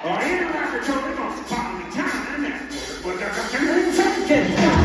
I ain't a rocket, so they must find time. But there's a thing in